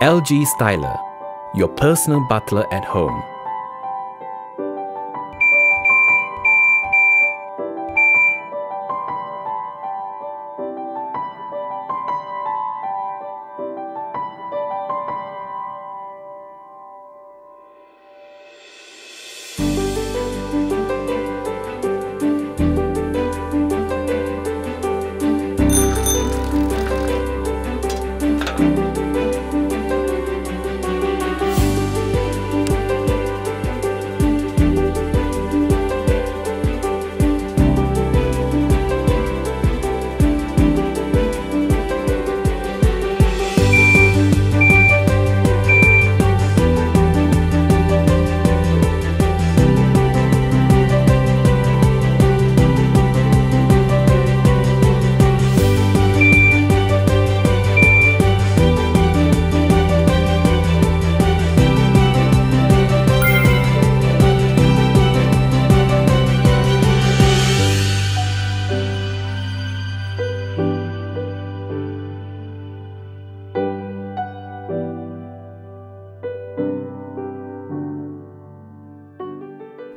LG Styler, your personal butler at home.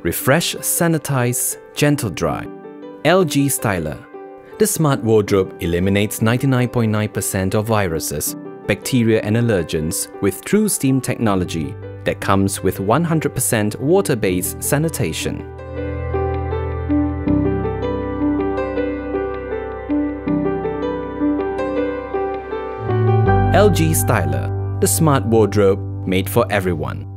Refresh, sanitize, gentle dry. LG Styler. The smart wardrobe eliminates 99.9% of viruses, bacteria and allergens with true steam technology that comes with 100% water-based sanitation. LG Styler, the smart wardrobe made for everyone.